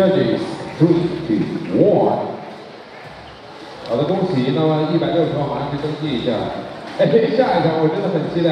judges three two one。好的，恭喜！那么一百六十号马上去登记一下。哎，下一场我真的很期待。